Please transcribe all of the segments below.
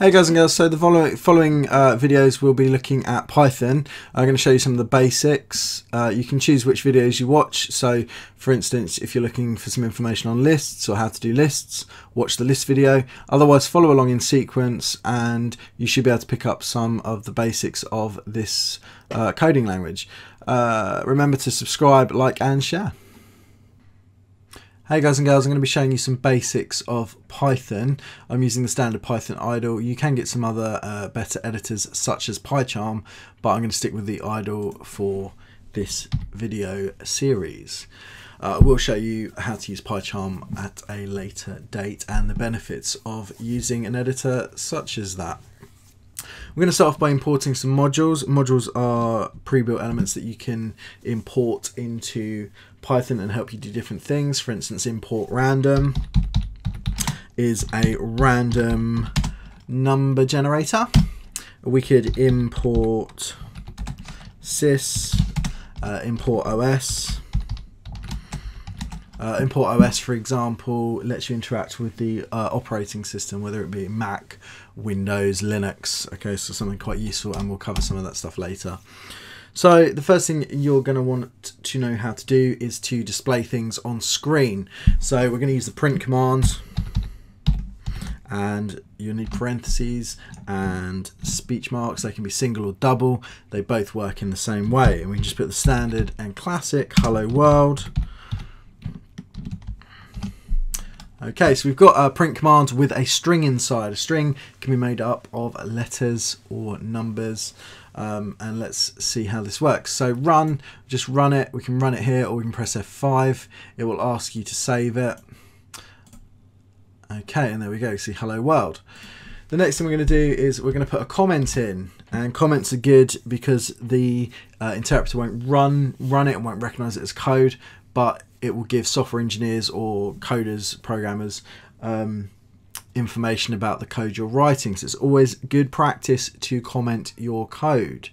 Hey guys and girls, so the following, following uh, videos we'll be looking at Python. I'm going to show you some of the basics. Uh, you can choose which videos you watch. So for instance, if you're looking for some information on lists or how to do lists, watch the list video. Otherwise follow along in sequence and you should be able to pick up some of the basics of this uh, coding language. Uh, remember to subscribe, like and share. Hey guys and girls, I'm going to be showing you some basics of Python. I'm using the standard Python idle. You can get some other uh, better editors such as PyCharm, but I'm going to stick with the idle for this video series. Uh, I will show you how to use PyCharm at a later date and the benefits of using an editor such as that. We're going to start off by importing some modules. Modules are pre-built elements that you can import into Python and help you do different things. For instance, import random is a random number generator. We could import sys, uh, import OS. Uh, import OS, for example, lets you interact with the uh, operating system, whether it be Mac, Windows, Linux. Okay, so something quite useful, and we'll cover some of that stuff later. So the first thing you're going to want to know how to do is to display things on screen. So we're going to use the print command and you need parentheses and speech marks. They can be single or double. They both work in the same way. And we can just put the standard and classic hello world. Okay, so we've got a print command with a string inside. A string can be made up of letters or numbers. Um, and let's see how this works. So run, just run it. We can run it here or we can press F5. It will ask you to save it. Okay, and there we go. See hello world. The next thing we're going to do is we're going to put a comment in, and comments are good because the uh, interpreter won't run run it and won't recognize it as code, but it will give software engineers or coders, programmers, um, information about the code you're writing. So it's always good practice to comment your code.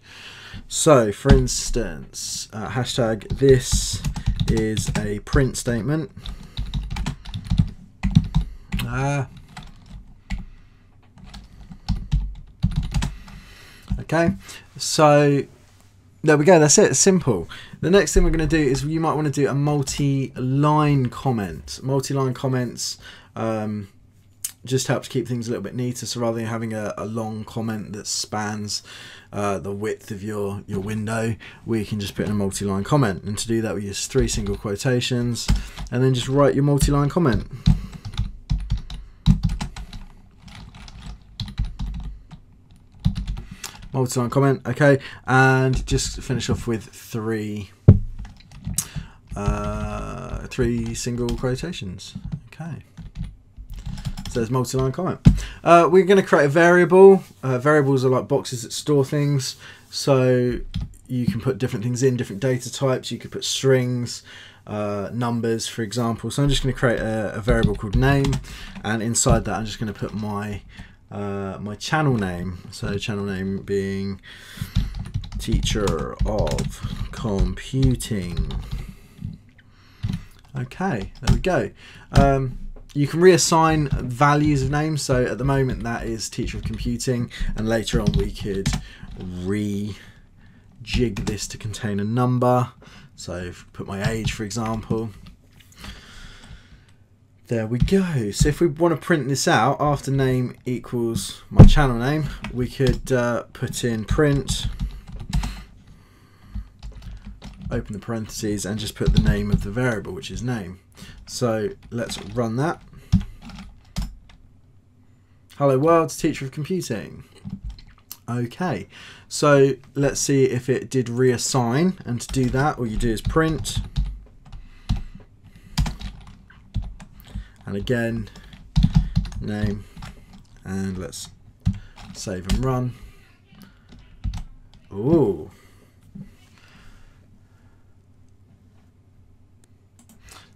So, for instance, uh, hashtag this is a print statement. Uh, okay, so there we go, that's it, simple. The next thing we're going to do is you might want to do a multi-line comment. Multi-line comments um, just helps keep things a little bit neater. So rather than having a, a long comment that spans uh, the width of your, your window, we can just put in a multi-line comment. And to do that, we use three single quotations and then just write your multi-line comment. Multi-line comment okay. And just finish off with three uh, three single quotations okay. So there's multi-line comment. Uh, we're going to create a variable. Uh, variables are like boxes that store things. So you can put different things in different data types. You could put strings uh, numbers for example. So I'm just going to create a, a variable called name. And inside that I'm just going to put my uh, my channel name. So channel name being teacher of computing. Okay, there we go. Um, you can reassign values of names. So at the moment that is teacher of computing and later on we could rejig this to contain a number. So put my age for example. There we go. So if we want to print this out, after name equals my channel name, we could uh, put in print, open the parentheses, and just put the name of the variable, which is name. So let's run that. Hello world, teacher of computing. Okay, so let's see if it did reassign, and to do that, all you do is print and again name and let's save and run Ooh.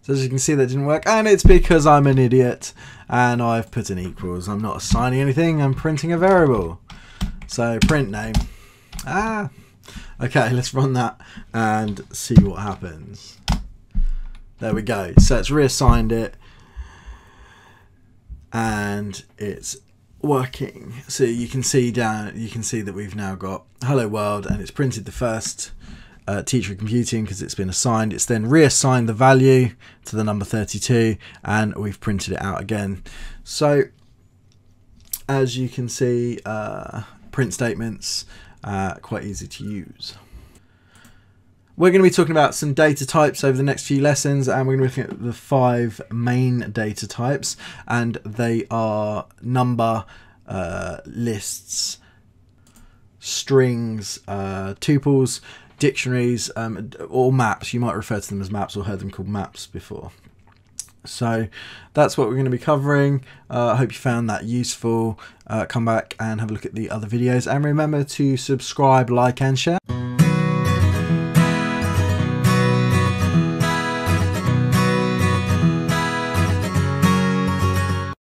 So as you can see that didn't work and it's because I'm an idiot and I've put in equals. I'm not assigning anything, I'm printing a variable. So print name. Ah. Okay, let's run that and see what happens. There we go. So it's reassigned it and it's working. So you can see down, you can see that we've now got hello world and it's printed the first uh, teacher computing because it's been assigned. It's then reassigned the value to the number 32 and we've printed it out again. So as you can see, uh, print statements, uh, quite easy to use. We're going to be talking about some data types over the next few lessons and we're going to be looking at the five main data types and they are number, uh, lists, strings, uh, tuples, dictionaries, um, or maps. You might refer to them as maps or heard them called maps before. So that's what we're going to be covering. Uh, I hope you found that useful. Uh, come back and have a look at the other videos and remember to subscribe, like and share.